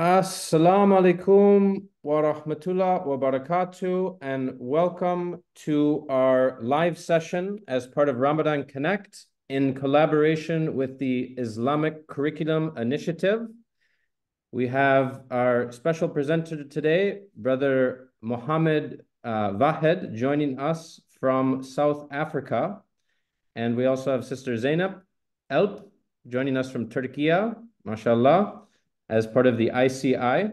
Assalamu alaikum wa rahmatullah wa barakatuh, and welcome to our live session as part of Ramadan Connect in collaboration with the Islamic Curriculum Initiative. We have our special presenter today, Brother Mohammed uh, Vahed, joining us from South Africa. And we also have Sister Zainab Elp joining us from Turkey, mashallah as part of the ICI.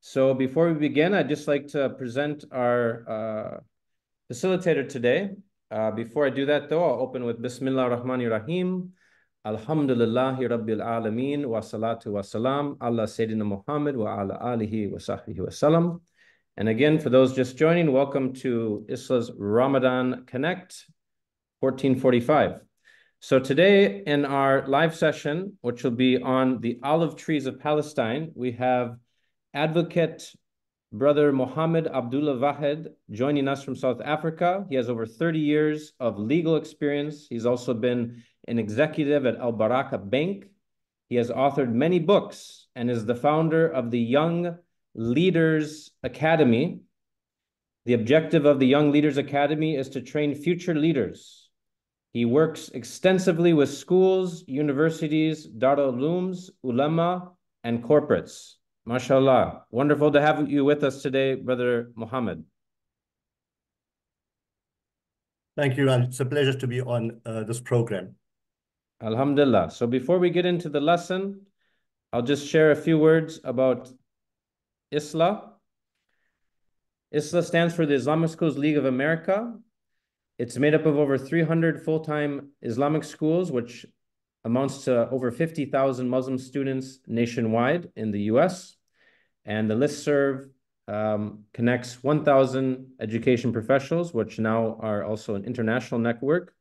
So before we begin, I'd just like to present our uh, facilitator today. Uh, before I do that though, I'll open with Bismillah ar-Rahman ar-Rahim. Alhamdulillahi Rabbil Alameen wa salatu wa salam Allah Sayyidina Muhammad wa ala alihi wa sahbihi wa salam. And again, for those just joining, welcome to ISLA's Ramadan Connect 1445. So today in our live session, which will be on the olive trees of Palestine, we have advocate brother Mohammed Abdullah Vahed joining us from South Africa. He has over 30 years of legal experience. He's also been an executive at Al Baraka Bank. He has authored many books and is the founder of the Young Leaders Academy. The objective of the Young Leaders Academy is to train future leaders he works extensively with schools, universities, Darul Ulooms, ulama, and corporates. MashaAllah. Wonderful to have you with us today, Brother Muhammad. Thank you, and it's a pleasure to be on uh, this program. Alhamdulillah. So before we get into the lesson, I'll just share a few words about ISLA. ISLA stands for the Islamic Schools League of America. It's made up of over 300 full-time Islamic schools, which amounts to over 50,000 Muslim students nationwide in the US. And the listserv um, connects 1,000 education professionals, which now are also an international network.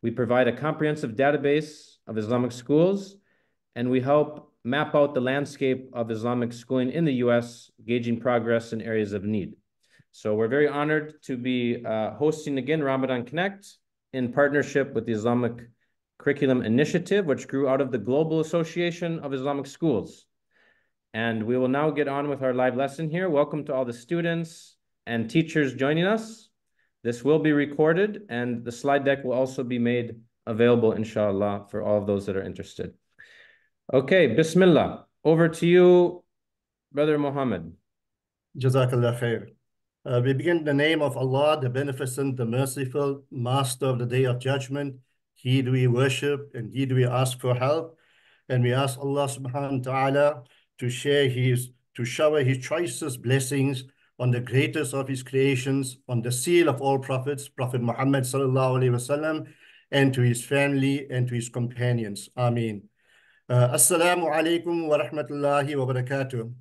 We provide a comprehensive database of Islamic schools, and we help map out the landscape of Islamic schooling in the US, gauging progress in areas of need. So we're very honored to be uh, hosting again Ramadan Connect in partnership with the Islamic Curriculum Initiative, which grew out of the Global Association of Islamic Schools. And we will now get on with our live lesson here. Welcome to all the students and teachers joining us. This will be recorded and the slide deck will also be made available, inshallah, for all of those that are interested. Okay, Bismillah. Over to you, Brother Muhammad. Jazakallah khair. Uh, we begin in the name of Allah, the Beneficent, the Merciful, Master of the Day of Judgment. He do we worship and He do we ask for help. And we ask Allah subhanahu wa ta'ala to share His, to shower His choicest blessings on the greatest of His creations, on the seal of all prophets, Prophet Muhammad sallallahu alaihi wasallam, and to His family and to His companions. Ameen. Uh, Assalamu alaikum wa rahmatullahi wa barakatuh.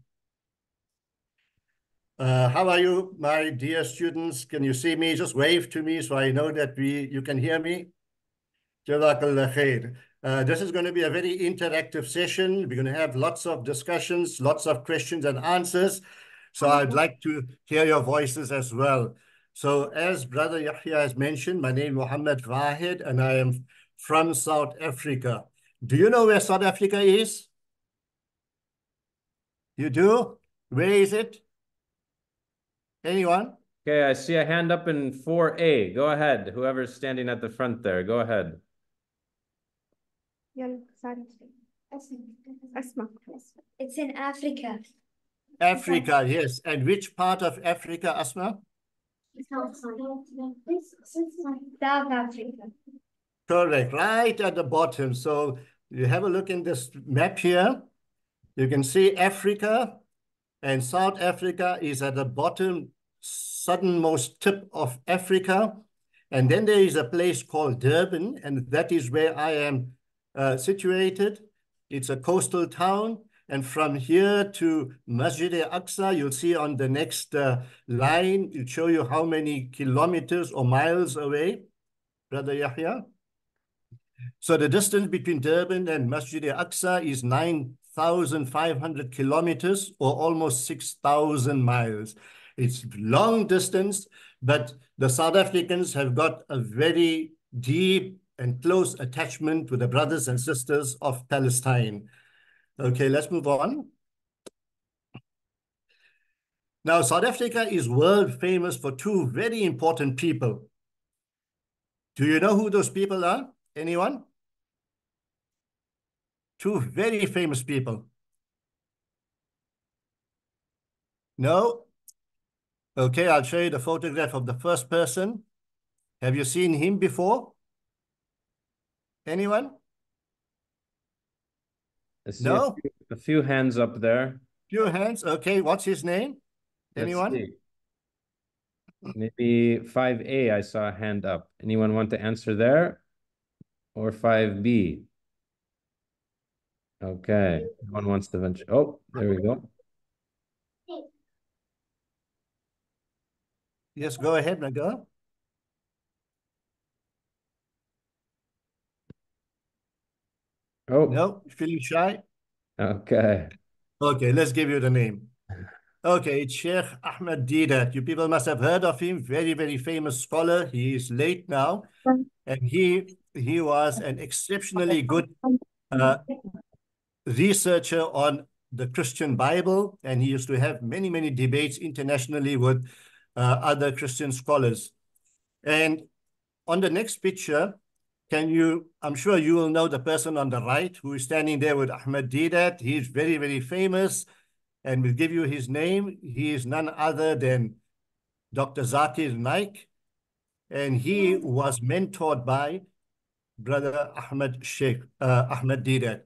Uh, how are you, my dear students? Can you see me? Just wave to me so I know that we you can hear me. Uh, this is going to be a very interactive session. We're going to have lots of discussions, lots of questions and answers. So I'd like to hear your voices as well. So as Brother Yahya has mentioned, my name is Mohammed Vahed, and I am from South Africa. Do you know where South Africa is? You do? Where is it? Anyone? Okay, I see a hand up in 4A. Go ahead. Whoever's standing at the front there, go ahead. It's in Africa. Africa, yes. And which part of Africa, Asma? South Africa. Correct, right at the bottom. So you have a look in this map here. You can see Africa, and South Africa is at the bottom southernmost tip of Africa. And then there is a place called Durban, and that is where I am uh, situated. It's a coastal town. And from here to Masjid al-Aqsa, you'll see on the next uh, line, it'll show you how many kilometers or miles away, Brother Yahya. So the distance between Durban and Masjid al-Aqsa is 9,500 kilometers or almost 6,000 miles. It's long distance, but the South Africans have got a very deep and close attachment with the brothers and sisters of Palestine. Okay, let's move on. Now, South Africa is world famous for two very important people. Do you know who those people are? Anyone? Two very famous people. No? Okay, I'll show you the photograph of the first person. Have you seen him before? Anyone? No? a few, a few hands up there. Few hands. Okay, what's his name? Anyone? Maybe 5A, I saw a hand up. Anyone want to answer there? Or 5B? Okay, one wants to venture. Oh, there we go. Yes, go ahead, Nagar. Oh, No, feeling shy? okay. Okay, let's give you the name. Okay, it's Sheikh Ahmed Deedat. You people must have heard of him. Very, very famous scholar. He is late now, and he he was an exceptionally good uh, researcher on the Christian Bible, and he used to have many, many debates internationally with uh, other Christian scholars. And on the next picture, can you, I'm sure you will know the person on the right who is standing there with Ahmed Deedat. He's very, very famous and we'll give you his name. He is none other than Dr. Zakir Naik, and he was mentored by Brother Ahmed Sheikh, uh, Ahmed Deedat.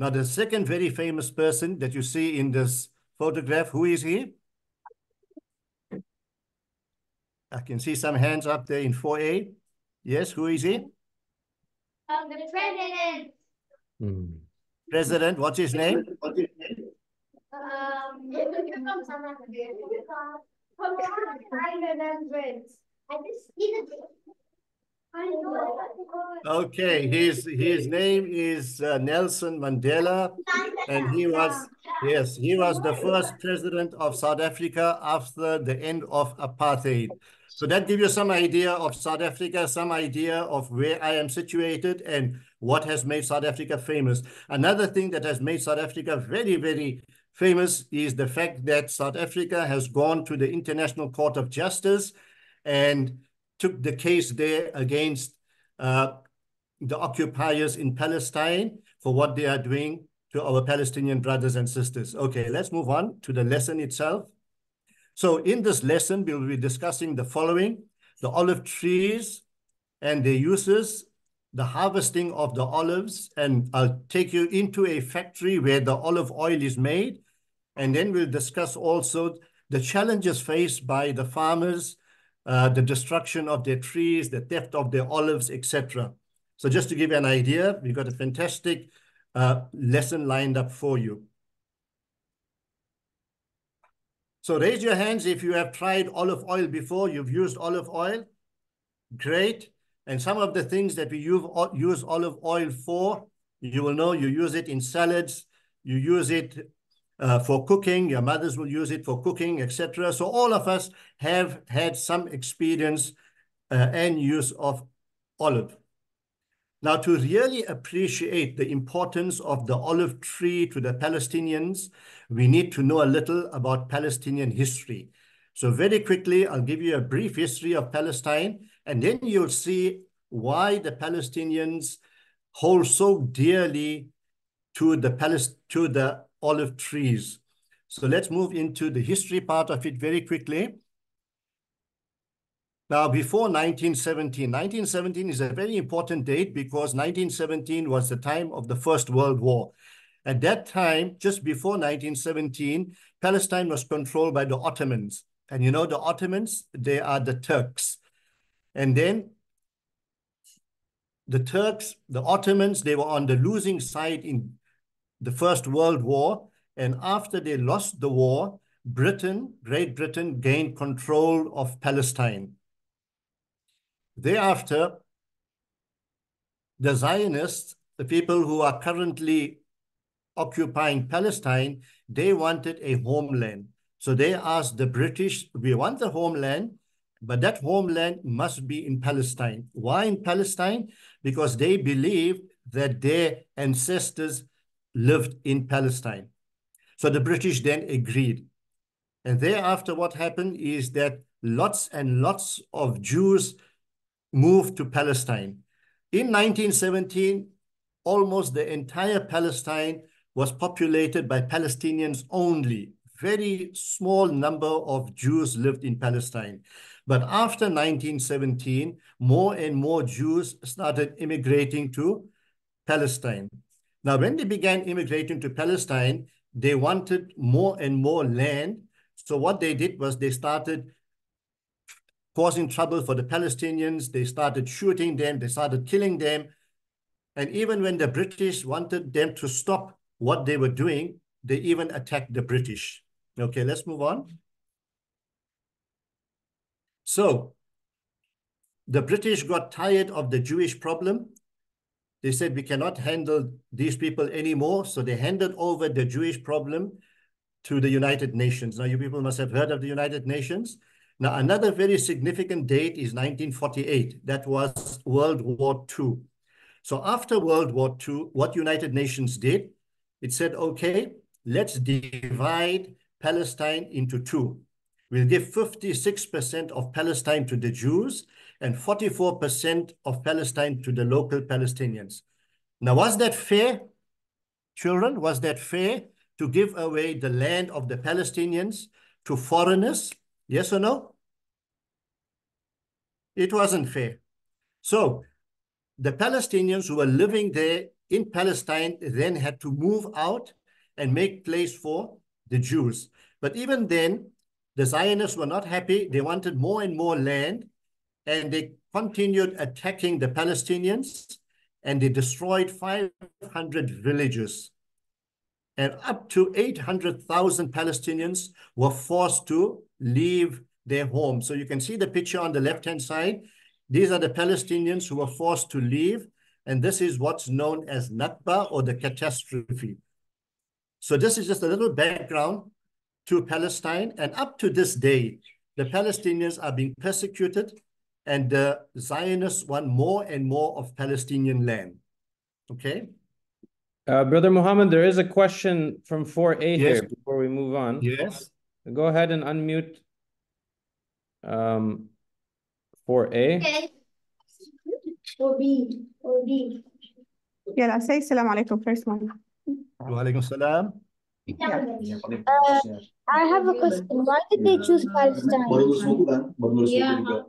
Now, the second very famous person that you see in this photograph, who is he? I can see some hands up there in 4A. Yes, who is he? Um, the president. Hmm. President, what's his name? Um, I just see the. I know. Okay, his, his name is uh, Nelson Mandela. And he was, yes, he was the first president of South Africa after the end of apartheid. So that gives you some idea of South Africa, some idea of where I am situated and what has made South Africa famous. Another thing that has made South Africa very, very famous is the fact that South Africa has gone to the International Court of Justice and took the case there against uh, the occupiers in Palestine for what they are doing to our Palestinian brothers and sisters. Okay, let's move on to the lesson itself. So in this lesson, we'll be discussing the following, the olive trees and their uses, the harvesting of the olives, and I'll take you into a factory where the olive oil is made. And then we'll discuss also the challenges faced by the farmers, uh, the destruction of their trees, the theft of their olives, etc. So just to give you an idea, we've got a fantastic uh, lesson lined up for you. So raise your hands if you have tried olive oil before, you've used olive oil. Great. And some of the things that we use, use olive oil for, you will know you use it in salads, you use it uh, for cooking, your mothers will use it for cooking, etc. So all of us have had some experience uh, and use of olive. Now, to really appreciate the importance of the olive tree to the Palestinians, we need to know a little about Palestinian history. So very quickly, I'll give you a brief history of Palestine, and then you'll see why the Palestinians hold so dearly to the, Palest to the olive trees. So let's move into the history part of it very quickly. Now, before 1917, 1917 is a very important date because 1917 was the time of the First World War. At that time, just before 1917, Palestine was controlled by the Ottomans. And you know the Ottomans, they are the Turks. And then the Turks, the Ottomans, they were on the losing side in the First World War. And after they lost the war, Britain, Great Britain, gained control of Palestine. Thereafter, the Zionists, the people who are currently occupying Palestine, they wanted a homeland. So they asked the British, we want the homeland, but that homeland must be in Palestine. Why in Palestine? Because they believed that their ancestors lived in Palestine. So the British then agreed. And thereafter, what happened is that lots and lots of Jews moved to Palestine. In 1917, almost the entire Palestine was populated by Palestinians only. Very small number of Jews lived in Palestine. But after 1917, more and more Jews started immigrating to Palestine. Now, when they began immigrating to Palestine, they wanted more and more land. So what they did was they started causing trouble for the Palestinians. They started shooting them. They started killing them. And even when the British wanted them to stop what they were doing, they even attacked the British. Okay, let's move on. So the British got tired of the Jewish problem. They said, we cannot handle these people anymore. So they handed over the Jewish problem to the United Nations. Now, you people must have heard of the United Nations. Now, another very significant date is 1948. That was World War II. So after World War II, what United Nations did, it said, okay, let's divide Palestine into two. We'll give 56% of Palestine to the Jews and 44% of Palestine to the local Palestinians. Now, was that fair, children? Was that fair to give away the land of the Palestinians to foreigners? Yes or no? It wasn't fair. So the Palestinians who were living there in Palestine then had to move out and make place for the Jews. But even then, the Zionists were not happy. They wanted more and more land, and they continued attacking the Palestinians, and they destroyed 500 villages. And up to 800,000 Palestinians were forced to leave their home. So you can see the picture on the left-hand side. These are the Palestinians who were forced to leave, and this is what's known as Nakba or the catastrophe. So this is just a little background to Palestine. And up to this day, the Palestinians are being persecuted and the Zionists want more and more of Palestinian land. Okay? Uh, Brother Muhammad, there is a question from 4A yes. here before we move on. Yes. Go ahead and unmute um, 4A. Okay. Or B. Or B. Yeah, I say salam alaikum first one. Alaikum salam. Uh, I have a question. Why did they choose Palestine? Yeah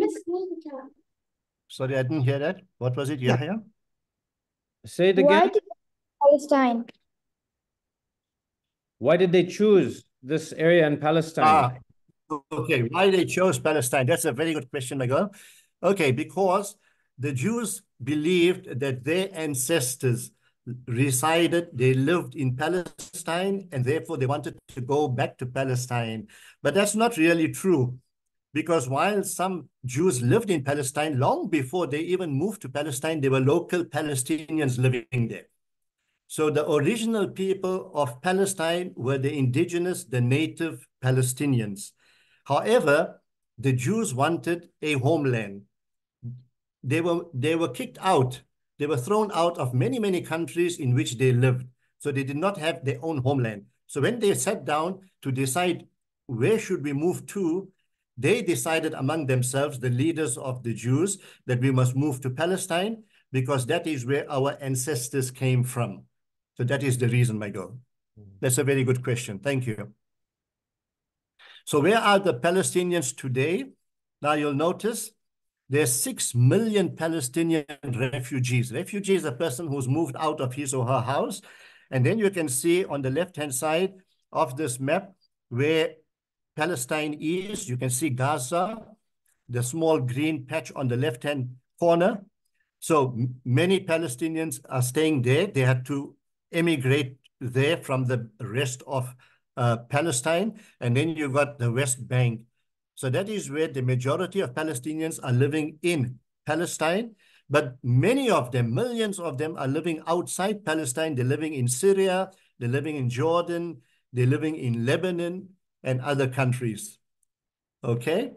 juga. Miss Monica. Sorry, I didn't hear that. What was it, Yahya? Say it Why again. did Palestine? Why did they choose this area in Palestine? Ah, okay. Why they chose Palestine? That's a very good question, my girl. Okay, because the Jews believed that their ancestors resided, they lived in Palestine, and therefore they wanted to go back to Palestine. But that's not really true. Because while some Jews lived in Palestine, long before they even moved to Palestine, there were local Palestinians living there. So the original people of Palestine were the indigenous, the native Palestinians. However, the Jews wanted a homeland. They were, they were kicked out. They were thrown out of many, many countries in which they lived. So they did not have their own homeland. So when they sat down to decide where should we move to, they decided among themselves, the leaders of the Jews, that we must move to Palestine because that is where our ancestors came from. So that is the reason, my girl. Mm. That's a very good question. Thank you. So where are the Palestinians today? Now you'll notice there's 6 million Palestinian refugees. Refugee is a person who's moved out of his or her house. And then you can see on the left-hand side of this map where Palestine is. You can see Gaza, the small green patch on the left-hand corner. So many Palestinians are staying there. They had to emigrate there from the rest of uh, Palestine. And then you got the West Bank. So that is where the majority of Palestinians are living in Palestine. But many of them, millions of them are living outside Palestine. They're living in Syria, they're living in Jordan, they're living in Lebanon and other countries. Okay?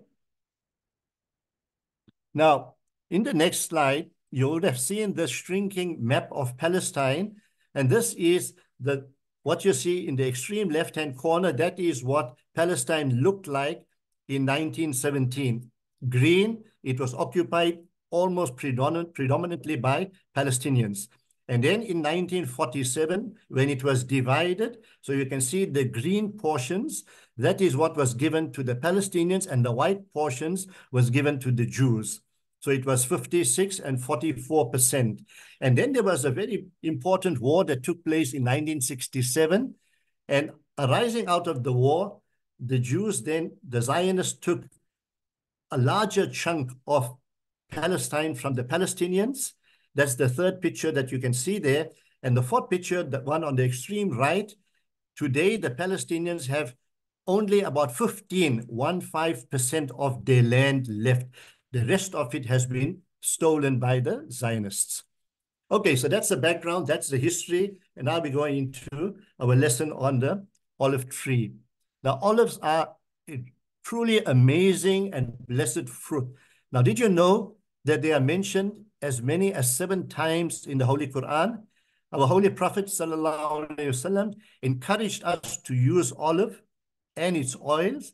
Now, in the next slide, you would have seen the shrinking map of Palestine. And this is the what you see in the extreme left-hand corner, that is what Palestine looked like in 1917. Green, it was occupied almost predominant, predominantly by Palestinians. And then in 1947, when it was divided, so you can see the green portions, that is what was given to the Palestinians, and the white portions was given to the Jews. So it was 56 and 44%. And then there was a very important war that took place in 1967. And arising out of the war, the Jews then, the Zionists took a larger chunk of Palestine from the Palestinians. That's the third picture that you can see there. And the fourth picture, the one on the extreme right, today the Palestinians have only about 15, 15% of their land left. The rest of it has been stolen by the Zionists. Okay, so that's the background, that's the history, and now we're going into our lesson on the olive tree. Now, olives are truly amazing and blessed fruit. Now, did you know that they are mentioned as many as seven times in the Holy Quran? Our Holy Prophet وسلم, encouraged us to use olive and its oils,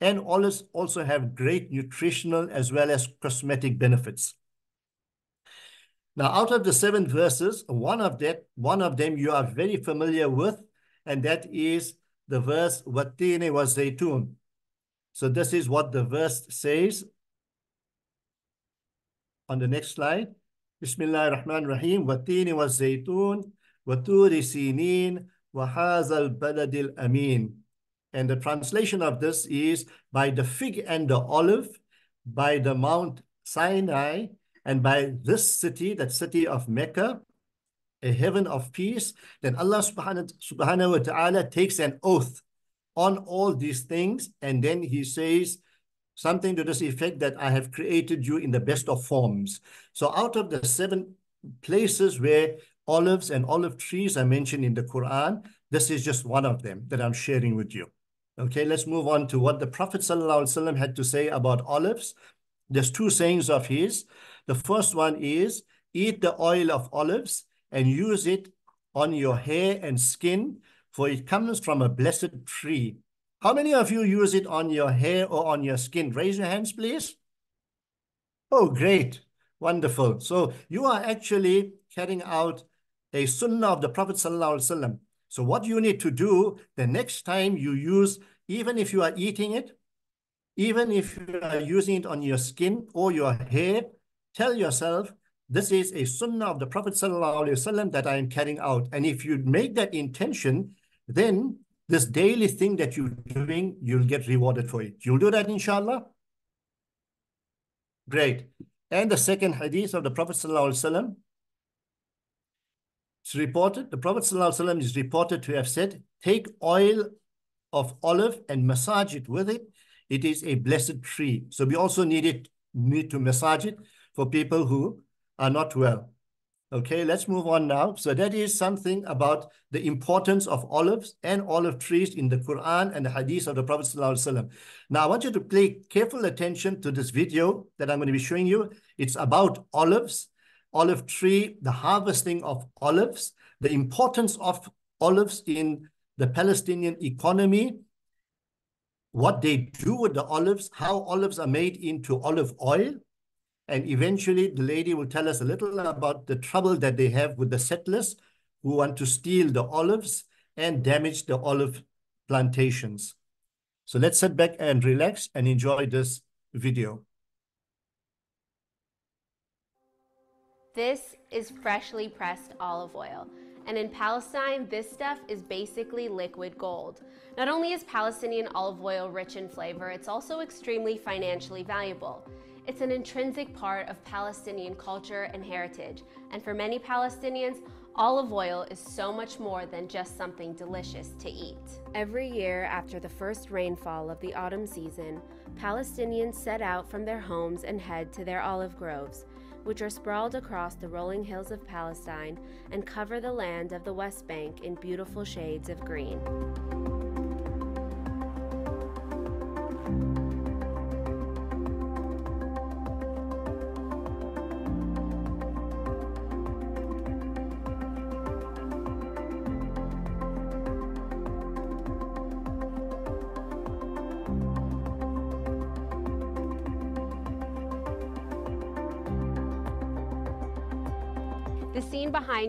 and olives also have great nutritional as well as cosmetic benefits. Now, out of the seven verses, one of that, one of them you are very familiar with, and that is the verse "Watine was zaytun." So this is what the verse says. on the next slide, Bismillah ar-Rahman ar-Rahim, "Watine was zaytun, waturi sinin, wahazal baladil amin." And the translation of this is by the fig and the olive, by the Mount Sinai, and by this city, that city of Mecca, a heaven of peace, then Allah subhanahu wa ta'ala takes an oath on all these things. And then he says something to this effect that I have created you in the best of forms. So out of the seven places where olives and olive trees are mentioned in the Quran, this is just one of them that I'm sharing with you. Okay, let's move on to what the Prophet ﷺ had to say about olives. There's two sayings of his. The first one is, eat the oil of olives and use it on your hair and skin, for it comes from a blessed tree. How many of you use it on your hair or on your skin? Raise your hands, please. Oh, great. Wonderful. So you are actually carrying out a sunnah of the Prophet Sallallahu So what you need to do the next time you use, even if you are eating it, even if you are using it on your skin or your hair, tell yourself, this is a sunnah of the Prophet ﷺ that I am carrying out. And if you make that intention, then this daily thing that you're doing, you'll get rewarded for it. You'll do that, inshallah? Great. And the second hadith of the Prophet ﷺ, it's reported, the Prophet ﷺ is reported to have said, take oil of olive and massage it with it. It is a blessed tree. So we also need it, need to massage it for people who are not well. Okay, let's move on now. So that is something about the importance of olives and olive trees in the Quran and the hadith of the Prophet. Now, I want you to pay careful attention to this video that I'm going to be showing you. It's about olives, olive tree, the harvesting of olives, the importance of olives in the Palestinian economy, what they do with the olives, how olives are made into olive oil, and eventually the lady will tell us a little about the trouble that they have with the settlers who want to steal the olives and damage the olive plantations. So let's sit back and relax and enjoy this video. This is freshly pressed olive oil. And in Palestine, this stuff is basically liquid gold. Not only is Palestinian olive oil rich in flavor, it's also extremely financially valuable. It's an intrinsic part of Palestinian culture and heritage, and for many Palestinians, olive oil is so much more than just something delicious to eat. Every year after the first rainfall of the autumn season, Palestinians set out from their homes and head to their olive groves, which are sprawled across the rolling hills of Palestine and cover the land of the West Bank in beautiful shades of green.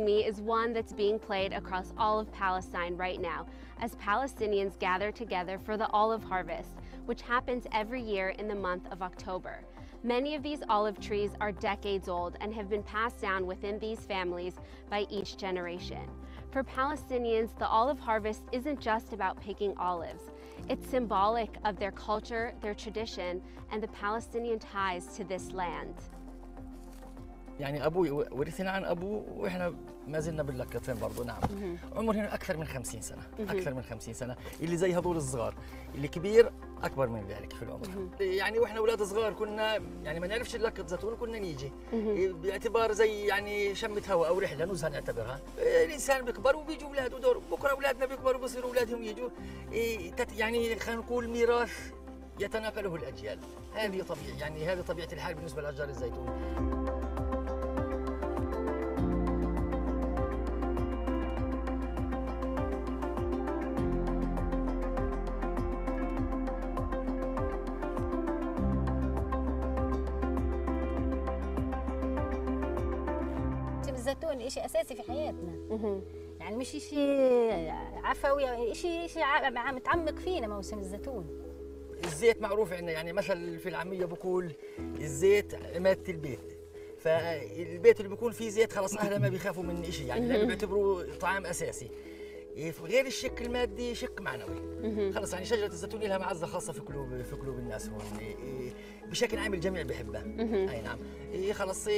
Me is one that's being played across all of Palestine right now as Palestinians gather together for the olive harvest, which happens every year in the month of October. Many of these olive trees are decades old and have been passed down within these families by each generation. For Palestinians, the olive harvest isn't just about picking olives. It's symbolic of their culture, their tradition, and the Palestinian ties to this land. يعني أبوي ورثنا عن أبوه وإحنا ما زلنا باللقطتين برضه نعم. عمرنا أكثر من 50 سنة أكثر من 50 سنة. اللي زي هذول الصغار اللي كبير أكبر من ذلك في العمر. يعني وإحنا أولاد صغار كنا يعني ما نعرفش لقطه زيتون كنا نيجي. باعتبار زي يعني شمة هواء أو رحلة نزهه نعتبرها. الإنسان بيكبر وبيجي اولاده دور بكرة أولادنا بيكبروا بيصيروا أولادهم يجوا. إيه، يعني خلينا نقول ميراث يتناقله الأجيال. هذه طبيعي يعني هذه طبيعة الحال بالنسبة لأشجار الزيتون. الزيتون إشي أساسي في حياتنا. يعني مش إشي عفوي إشي إشي ع- ع- متعمق فينا موسم الزيتون. الزيت معروف عندنا يعني مثل في العامية بقول الزيت عمادة البيت. فالبيت اللي بيكون فيه زيت خلاص أهله ما بيخافوا من شيء يعني لأنه بيعتبروه طعام أساسي. إيه، غير الشق المادي شق معنوي. خلص يعني شجرة الزيتون لها معزة خاصة في قلوب في قلوب الناس هون. إيه، إيه، بشكل عام الجميع بيحبها. أي نعم. إيه، خلص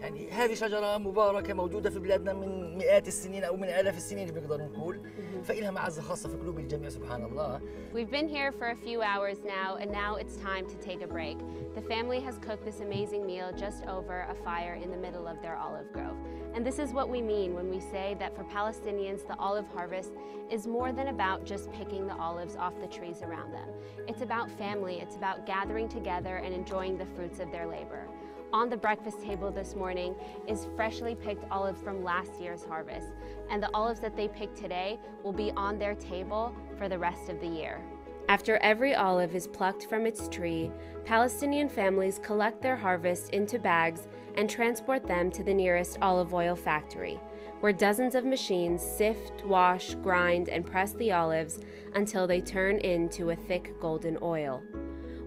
يعني هذه شجرة مباركة موجودة في بلادنا من مئات السنين أو من آلاف السنين بنقدر نقول فإلها معزة خاصة في قلوب الجميع سبحان الله We've been here for a few hours now, and now it's time to take a break. The family has cooked this amazing meal just over a fire in the middle of their olive grove. And this is what we mean when we say that for Palestinians, the olive harvest is more than about just picking the olives off the trees around them. It's about family, it's about gathering together and enjoying the fruits of their labor. On the breakfast table this morning is freshly picked olives from last year's harvest, and the olives that they pick today will be on their table for the rest of the year. After every olive is plucked from its tree, Palestinian families collect their harvest into bags and transport them to the nearest olive oil factory, where dozens of machines sift, wash, grind, and press the olives until they turn into a thick golden oil.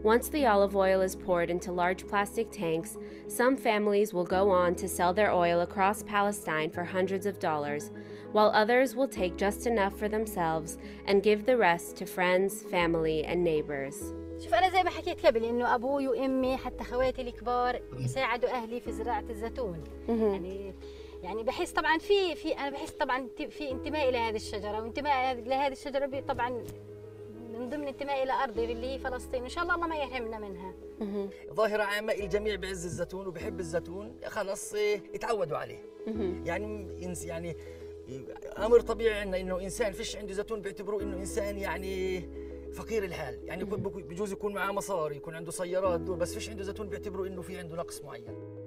Once the olive oil is poured into large plastic tanks, some families will go on to sell their oil across Palestine for hundreds of dollars, while others will take just enough for themselves and give the rest to friends, family, and neighbors. شوف أنا زي ما حكيت قبل إنه أبوي وأمي حتى خواتي الكبار يساعدوا أهلي في زراعة الزيتون يعني يعني بحس طبعا في في أنا بحس طبعا انت- في انتمائي لهذه الشجرة وانتمائي لهذه الشجرة بي- طبعا من ضمن انتمائي لأرضي اللي هي فلسطين. إن شاء الله الله ما يحرمنا منها. ظاهرة عامة الجميع بعز الزيتون وبحب الزيتون. خلص اتعودوا عليه. يعني يعني أمر طبيعي عندنا إنه إنسان فيش عنده زيتون بيعتبروه إنه إنسان يعني فقير الحال. يعني بجوز يكون معاه مصاري يكون عنده سيارات بس فيش عنده زيتون بيعتبروا إنه في عنده نقص معين.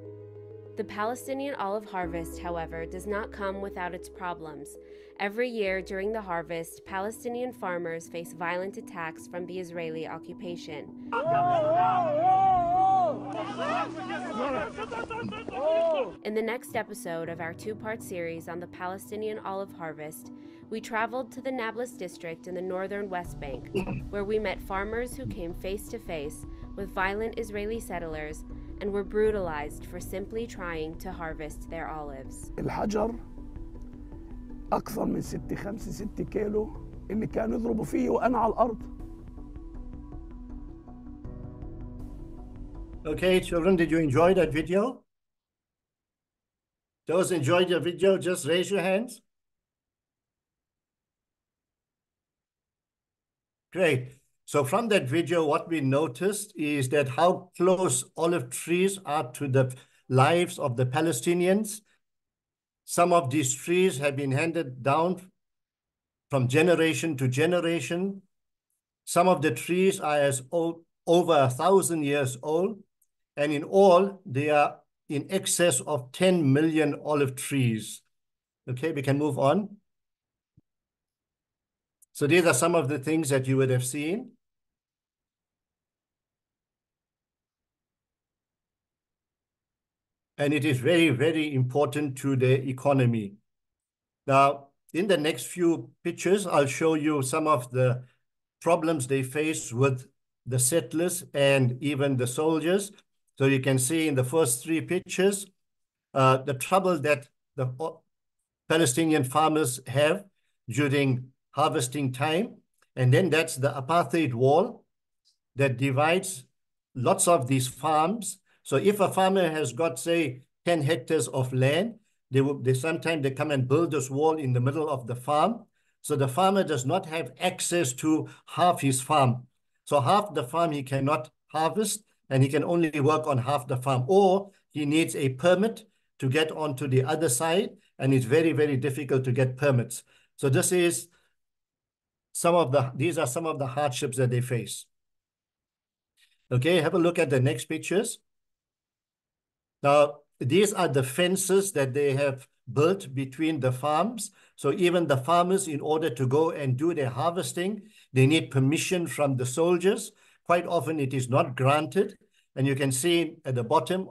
The Palestinian olive harvest, however, does not come without its problems. Every year during the harvest, Palestinian farmers face violent attacks from the Israeli occupation. In the next episode of our two part series on the Palestinian olive harvest, we traveled to the Nablus district in the northern West Bank, where we met farmers who came face to face with violent Israeli settlers and were brutalized for simply trying to harvest their olives. الحجر أكثر من ست خمسة ست كيلو اللي كانوا يضربوا فيه وأنا على الأرض Okay, children, did you enjoy that video? Those enjoyed the video, just raise your hands. Great. So from that video, what we noticed is that how close olive trees are to the lives of the Palestinians. Some of these trees have been handed down from generation to generation. Some of the trees are as old, over a thousand years old. And in all, they are in excess of 10 million olive trees. Okay, we can move on. So these are some of the things that you would have seen. And it is very, very important to the economy. Now, in the next few pictures, I'll show you some of the problems they face with the settlers and even the soldiers. So you can see in the first three pictures, uh, the trouble that the Palestinian farmers have during harvesting time. And then that's the apartheid wall that divides lots of these farms. So if a farmer has got, say, 10 hectares of land, they will they sometimes they come and build this wall in the middle of the farm. So the farmer does not have access to half his farm. So half the farm he cannot harvest and he can only work on half the farm or he needs a permit to get onto the other side and it's very, very difficult to get permits. So this is some of the, these are some of the hardships that they face. Okay, have a look at the next pictures. Now, these are the fences that they have built between the farms. So even the farmers, in order to go and do their harvesting, they need permission from the soldiers. Quite often it is not granted. And you can see at the bottom,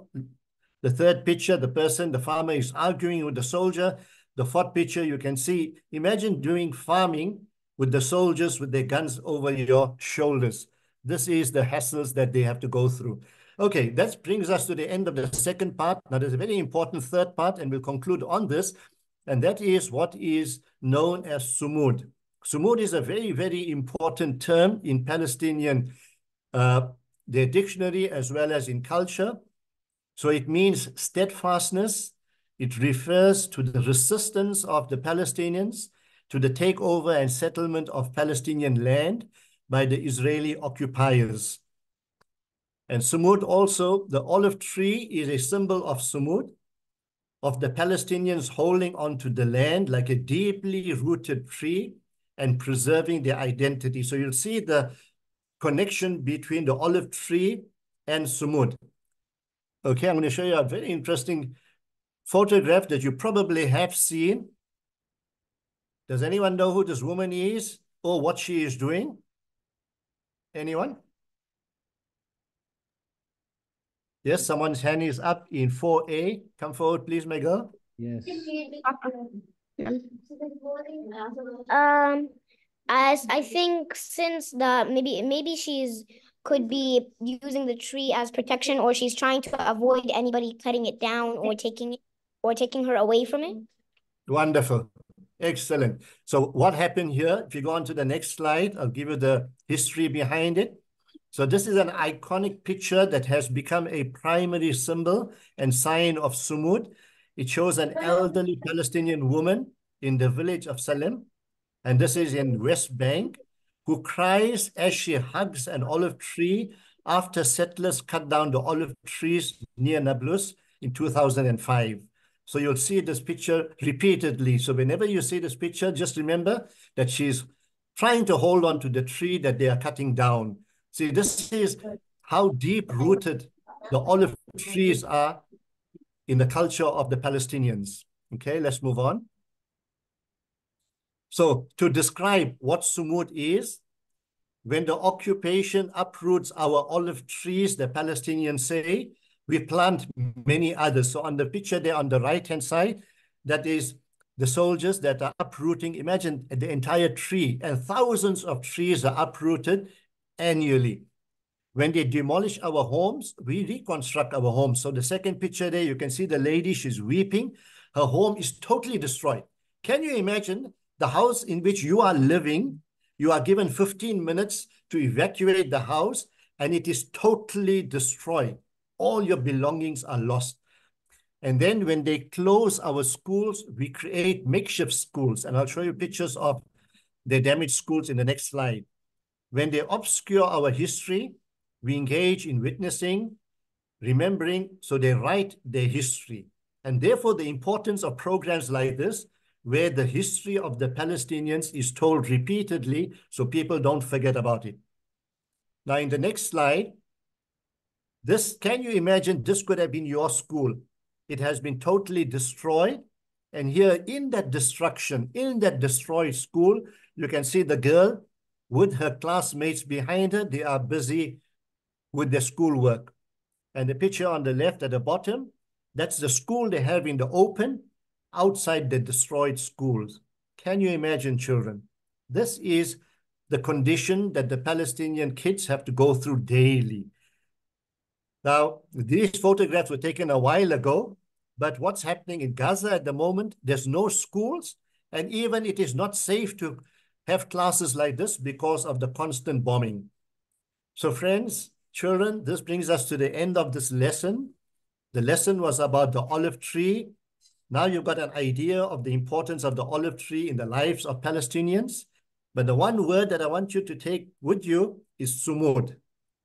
the third picture, the person, the farmer is arguing with the soldier. The fourth picture, you can see, imagine doing farming with the soldiers with their guns over your shoulders. This is the hassles that they have to go through. Okay, that brings us to the end of the second part. Now, there's a very important third part, and we'll conclude on this, and that is what is known as sumud. Sumud is a very, very important term in Palestinian, uh, their dictionary as well as in culture. So it means steadfastness. It refers to the resistance of the Palestinians to the takeover and settlement of Palestinian land by the Israeli occupiers. And Sumud also, the olive tree is a symbol of Sumud, of the Palestinians holding onto the land like a deeply rooted tree and preserving their identity. So you'll see the connection between the olive tree and Sumud. Okay, I'm going to show you a very interesting photograph that you probably have seen. Does anyone know who this woman is or what she is doing? Anyone? Yes, someone's hand is up in 4A. Come forward, please, my girl. Yes. Um, as I think since the maybe maybe she's could be using the tree as protection or she's trying to avoid anybody cutting it down or taking it or taking her away from it. Wonderful. Excellent. So what happened here? If you go on to the next slide, I'll give you the history behind it. So this is an iconic picture that has become a primary symbol and sign of Sumud. It shows an elderly Palestinian woman in the village of Salem, and this is in West Bank, who cries as she hugs an olive tree after settlers cut down the olive trees near Nablus in 2005. So you'll see this picture repeatedly. So whenever you see this picture, just remember that she's trying to hold on to the tree that they are cutting down. See, this is how deep-rooted the olive trees are in the culture of the Palestinians. Okay, let's move on. So to describe what Sumud is, when the occupation uproots our olive trees, the Palestinians say, we plant many others. So on the picture there on the right-hand side, that is the soldiers that are uprooting. Imagine the entire tree and thousands of trees are uprooted annually. When they demolish our homes, we reconstruct our homes. So the second picture there, you can see the lady, she's weeping. Her home is totally destroyed. Can you imagine the house in which you are living? You are given 15 minutes to evacuate the house and it is totally destroyed. All your belongings are lost. And then when they close our schools, we create makeshift schools. And I'll show you pictures of the damaged schools in the next slide. When they obscure our history, we engage in witnessing, remembering, so they write their history. And therefore, the importance of programs like this, where the history of the Palestinians is told repeatedly so people don't forget about it. Now, in the next slide, this, can you imagine this could have been your school? It has been totally destroyed. And here in that destruction, in that destroyed school, you can see the girl with her classmates behind her. They are busy with their schoolwork. And the picture on the left at the bottom, That's the school they have in the open outside the destroyed schools. Can you imagine, children? This is the condition that the Palestinian kids have to go through daily. Now, these photographs were taken a while ago, but what's happening in Gaza at the moment, there's no schools, and even it is not safe to have classes like this because of the constant bombing. So friends, children, this brings us to the end of this lesson. The lesson was about the olive tree. Now you've got an idea of the importance of the olive tree in the lives of Palestinians. But the one word that I want you to take with you is sumud,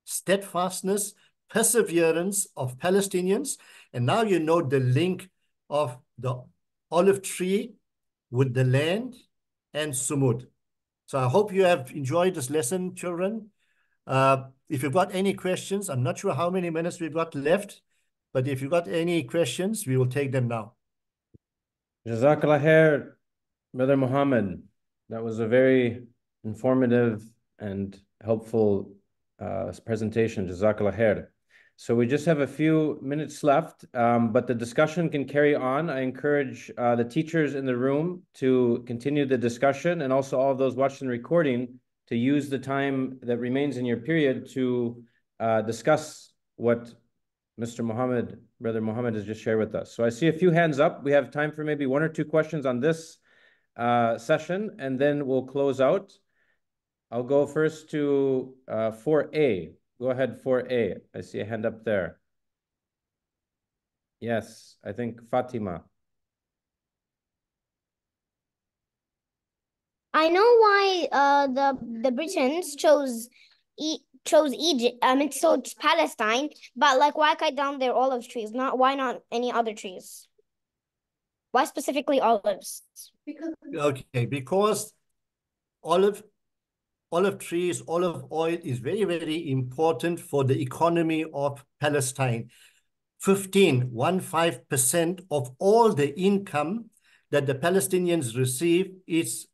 steadfastness, perseverance of Palestinians. And now you know the link of the olive tree with the land and sumud. So I hope you have enjoyed this lesson, children. Uh, if you've got any questions, I'm not sure how many minutes we've got left, but if you've got any questions, we will take them now. Jazakallah khair, Brother Muhammad. That was a very informative and helpful uh, presentation. Jazakallah khair. So we just have a few minutes left, um, but the discussion can carry on. I encourage uh, the teachers in the room to continue the discussion and also all of those watching the recording to use the time that remains in your period to uh, discuss what Mr. Muhammad, Brother Muhammad has just shared with us. So I see a few hands up. We have time for maybe one or two questions on this uh, session, and then we'll close out. I'll go first to uh, 4A. Go ahead, 4A. I see a hand up there. Yes, I think Fatima. I know why uh the the Britons chose e chose Egypt. I mean, so it's Palestine, but like why cut down their olive trees? Not why not any other trees? Why specifically olives? Because okay, because olive olive trees, olive oil is very, very important for the economy of Palestine. 15, 15% of all the income that the Palestinians receive is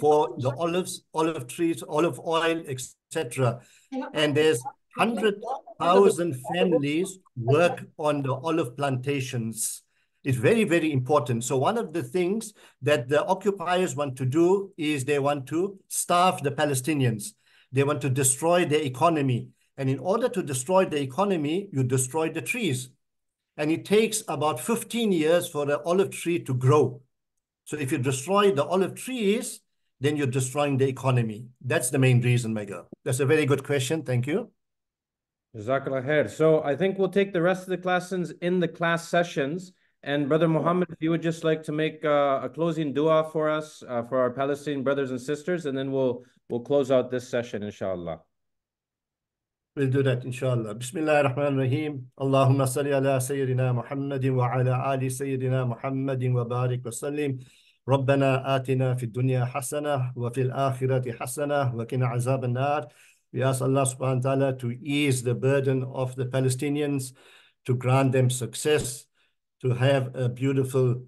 for the olives, olive trees, olive oil, etc. And there's 100,000 families work on the olive plantations. It's very, very important. So one of the things that the occupiers want to do is they want to starve the Palestinians. They want to destroy their economy. And in order to destroy the economy, you destroy the trees. And it takes about 15 years for the olive tree to grow. So if you destroy the olive trees, then you're destroying the economy. That's the main reason, my. That's a very good question. Thank you. Jazakallah khair. So I think we'll take the rest of the lessons in the class sessions. And Brother Muhammad, if you would just like to make uh, a closing dua for us, uh, for our Palestinian brothers and sisters, and then we'll we'll close out this session, inshallah. We'll do that, inshallah. Bismillah ar-Rahman ar-Rahim. Allahumma salli ala Sayyidina Muhammadin wa ala ali Sayyidina Muhammadin wa barik wa sallim. ربنا آتنا في الدنيا حسنة وفي الآخرة حسنة وقنا عذاب النار. We ask Allah subhanahu wa ta'ala to ease the burden of the Palestinians, to grant them success, to have a beautiful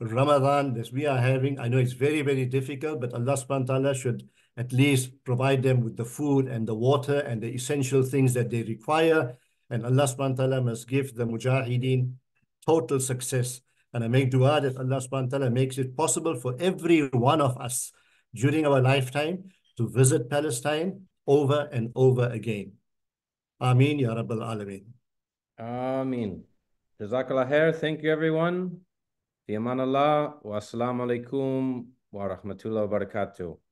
Ramadan as we are having. I know it's very, very difficult, but Allah subhanahu wa ta'ala should at least provide them with the food and the water and the essential things that they require. And Allah subhanahu wa ta'ala must give the mujahideen total success. And I make dua that Allah subhanahu wa ta'ala makes it possible for every one of us during our lifetime to visit Palestine over and over again. Ameen Ya Rabbal Alameen. Ameen. Jazakallah khair. Thank you, everyone. Fi aman Allah. Wa assalamu alaikum wa rahmatullahi wa barakatuh.